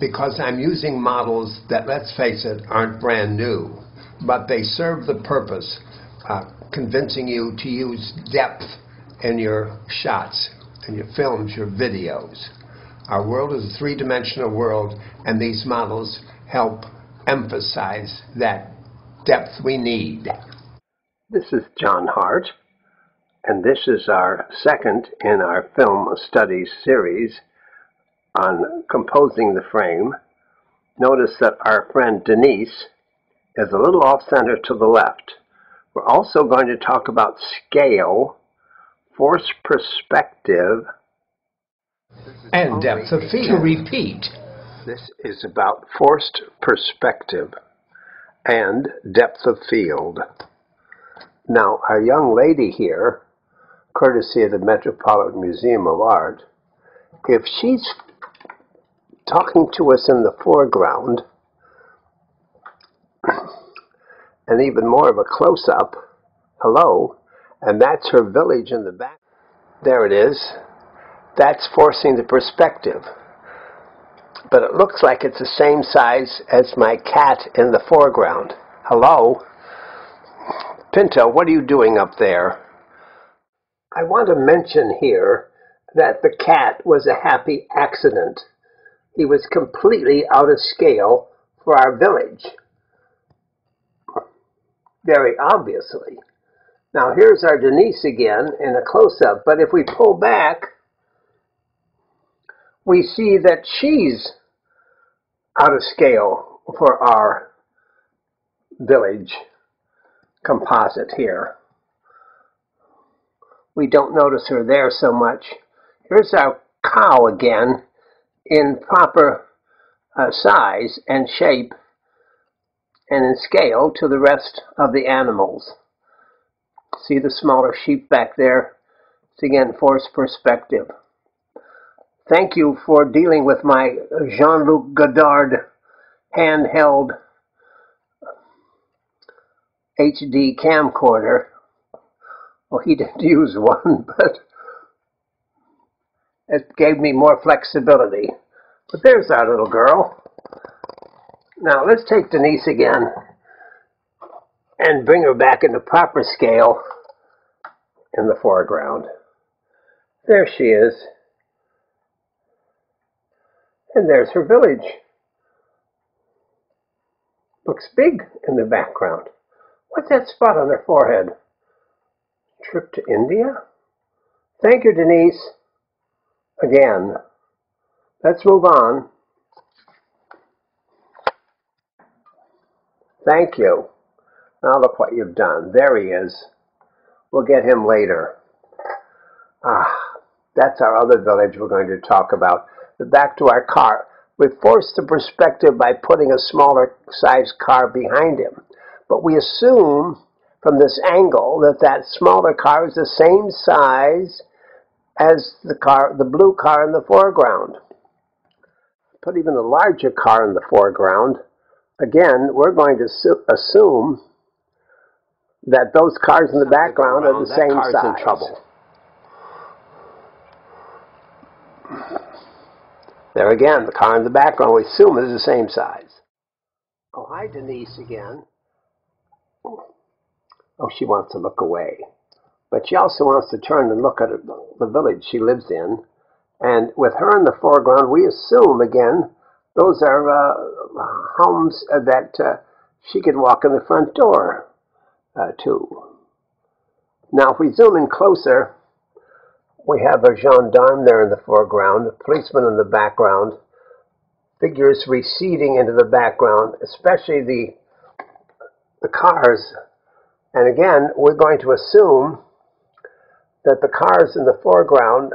because I'm using models that, let's face it, aren't brand new, but they serve the purpose, uh, convincing you to use depth in your shots, in your films, your videos. Our world is a three dimensional world, and these models help emphasize that depth we need. This is John Hart, and this is our second in our film studies series on composing the frame. Notice that our friend Denise is a little off center to the left. We're also going to talk about scale, force perspective, and depth of field. To repeat, this is about forced perspective and depth of field. Now, our young lady here, courtesy of the Metropolitan Museum of Art, if she's talking to us in the foreground, and even more of a close-up, hello, and that's her village in the back. There it is. That's forcing the perspective. But it looks like it's the same size as my cat in the foreground. Hello? Pinto, what are you doing up there? I want to mention here that the cat was a happy accident. He was completely out of scale for our village. Very obviously. Now here's our Denise again in a close-up, but if we pull back, we see that she's out of scale for our village composite here. We don't notice her there so much. Here's our cow again in proper uh, size and shape and in scale to the rest of the animals. See the smaller sheep back there? It's again force perspective. Thank you for dealing with my Jean-Luc Godard handheld HD camcorder. Well, he didn't use one, but it gave me more flexibility. But there's our little girl. Now let's take Denise again and bring her back into proper scale in the foreground. There she is. And there's her village. Looks big in the background. What's that spot on her forehead? Trip to India? Thank you, Denise. Again. Let's move on. Thank you. Now look what you've done. There he is. We'll get him later. Ah, that's our other village we're going to talk about. But back to our car. We forced the perspective by putting a smaller size car behind him. But we assume from this angle that that smaller car is the same size as the car, the blue car in the foreground. Put even a larger car in the foreground. Again, we're going to assume that those cars in the background are the same car's size. in trouble. There again, the car in the background we assume is the same size. Oh, hi Denise again. Oh, she wants to look away. But she also wants to turn and look at the village she lives in. And with her in the foreground, we assume, again, those are uh, homes that uh, she could walk in the front door uh, to. Now, if we zoom in closer, we have a gendarme there in the foreground, a policeman in the background, figures receding into the background, especially the, the cars. And again, we're going to assume that the cars in the foreground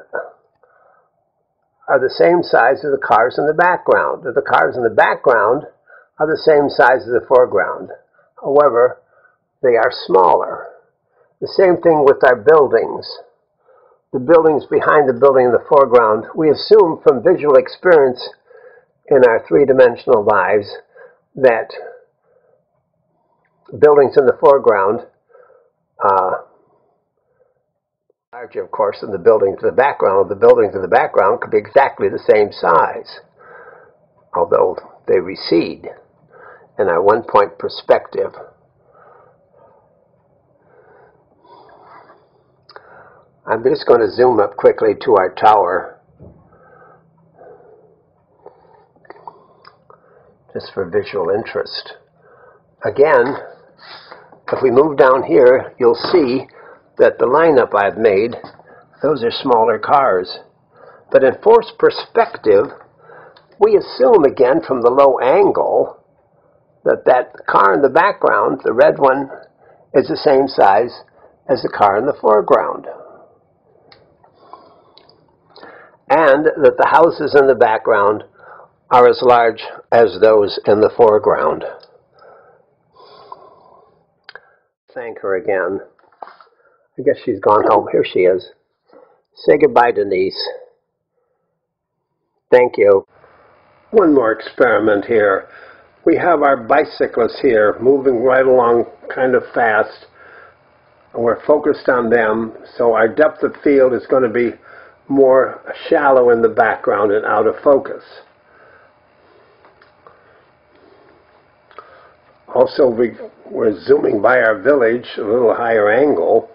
are the same size as the cars in the background, that the cars in the background are the same size as the foreground. However, they are smaller. The same thing with our buildings. The buildings behind the building in the foreground, we assume from visual experience in our three-dimensional lives that buildings in the foreground uh, of course, than the buildings in the background. The buildings in the background could be exactly the same size. although they recede in our one-point perspective. I'm just going to zoom up quickly to our tower just for visual interest. Again, if we move down here, you'll see that the lineup I've made, those are smaller cars. But in forced perspective, we assume again from the low angle that that car in the background, the red one, is the same size as the car in the foreground. And that the houses in the background are as large as those in the foreground. Thank her again. I guess she's gone home. Here she is. Say goodbye, Denise. Thank you. One more experiment here. We have our bicyclists here moving right along kind of fast. We're focused on them, so our depth of field is going to be more shallow in the background and out of focus. Also, we, we're zooming by our village a little higher angle,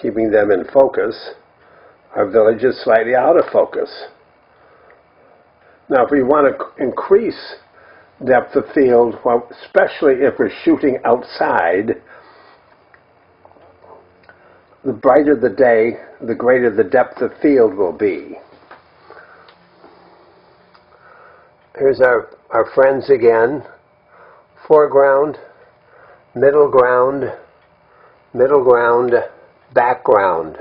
keeping them in focus. Our village is slightly out of focus. Now, if we want to increase depth of field, well, especially if we're shooting outside, the brighter the day, the greater the depth of field will be. Here's our, our friends again foreground, middle ground, middle ground, background.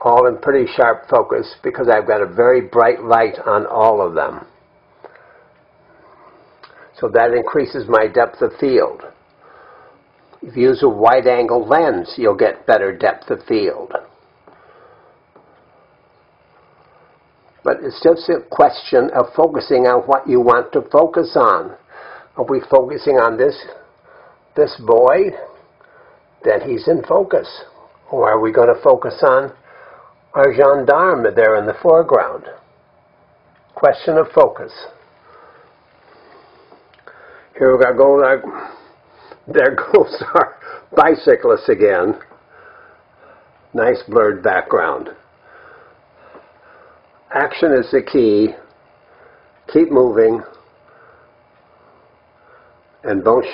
All in pretty sharp focus because I've got a very bright light on all of them. So that increases my depth of field. If you use a wide angle lens, you'll get better depth of field. But it's just a question of focusing on what you want to focus on. Are we focusing on this, this boy? Then he's in focus. Or are we going to focus on our gendarme there in the foreground? Question of focus. Here we go. There goes our bicyclist again. Nice blurred background. Action is the key. Keep moving and don't show